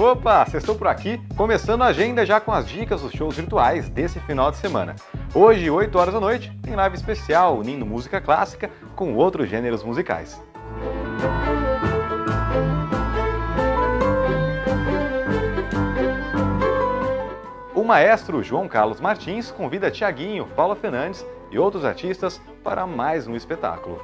Opa, estou por aqui, começando a agenda já com as dicas dos shows virtuais desse final de semana. Hoje, 8 horas da noite, tem live especial unindo música clássica com outros gêneros musicais. O maestro João Carlos Martins convida Tiaguinho, Paula Fernandes e outros artistas para mais um espetáculo.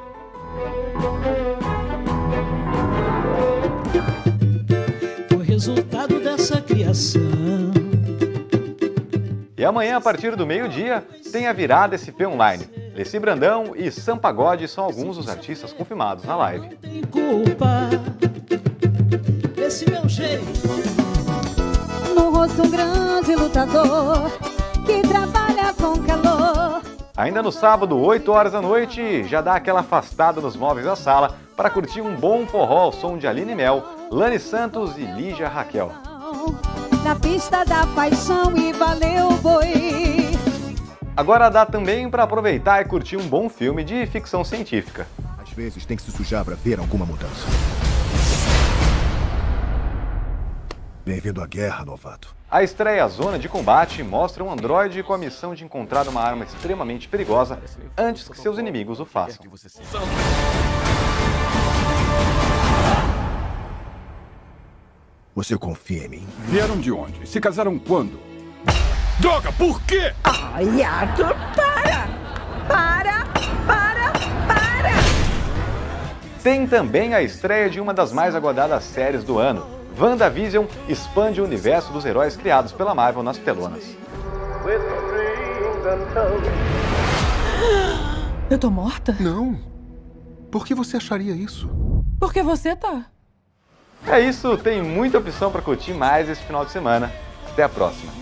Criação. E amanhã, a partir do meio-dia, tem a virada SP Online. Leci Brandão e Sam Pagode são alguns dos artistas confirmados na live. Tem culpa desse meu jeito. No rosto um grande lutador que trabalha com calor. Ainda no sábado, 8 horas da noite, já dá aquela afastada nos móveis da sala para curtir um bom forró ao som de Aline Mel, Lani Santos e Lígia Raquel. Na pista da paixão e valeu boi. Agora dá também para aproveitar e curtir um bom filme de ficção científica. Às vezes tem que se sujar para ver alguma mudança. Bem-vindo à guerra, novato. A estreia Zona de Combate mostra um androide com a missão de encontrar uma arma extremamente perigosa antes que seus inimigos o façam. Você confia em mim? Vieram de onde? Se casaram quando? Droga, por quê? Ai, Arthur, para! Para! Para! Para! Tem também a estreia de uma das mais aguardadas séries do ano. WandaVision expande o universo dos heróis criados pela Marvel nas telonas. Eu tô morta? Não. Por que você acharia isso? Porque você tá. É isso, tem muita opção para curtir mais esse final de semana. Até a próxima.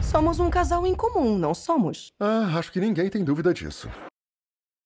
Somos um casal em comum, não somos? Ah, acho que ninguém tem dúvida disso.